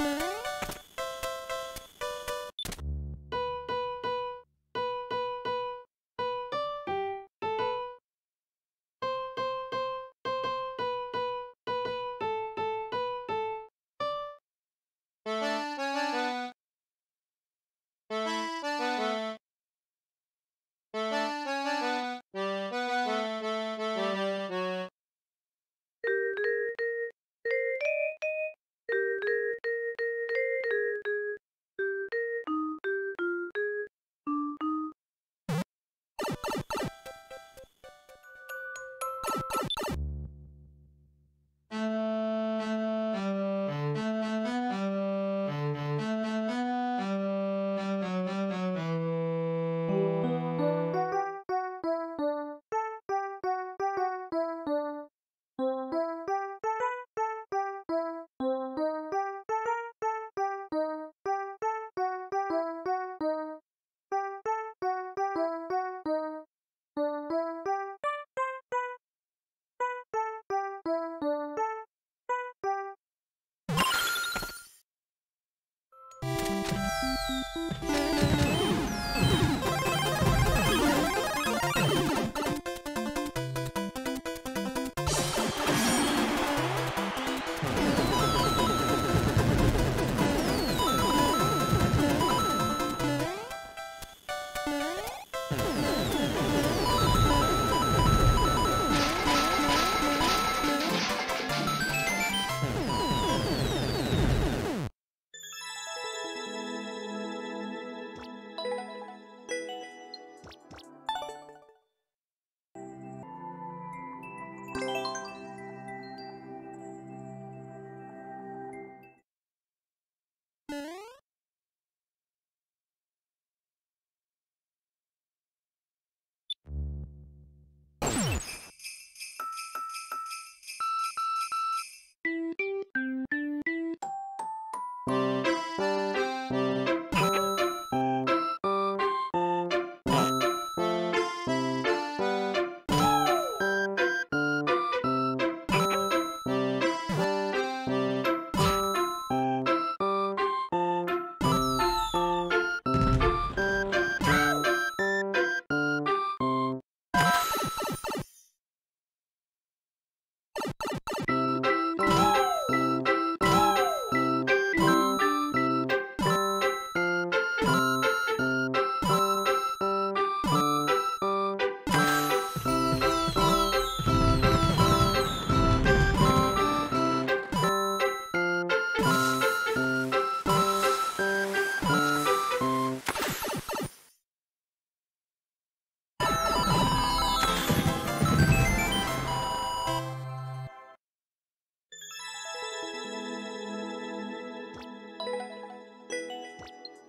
Bye.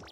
you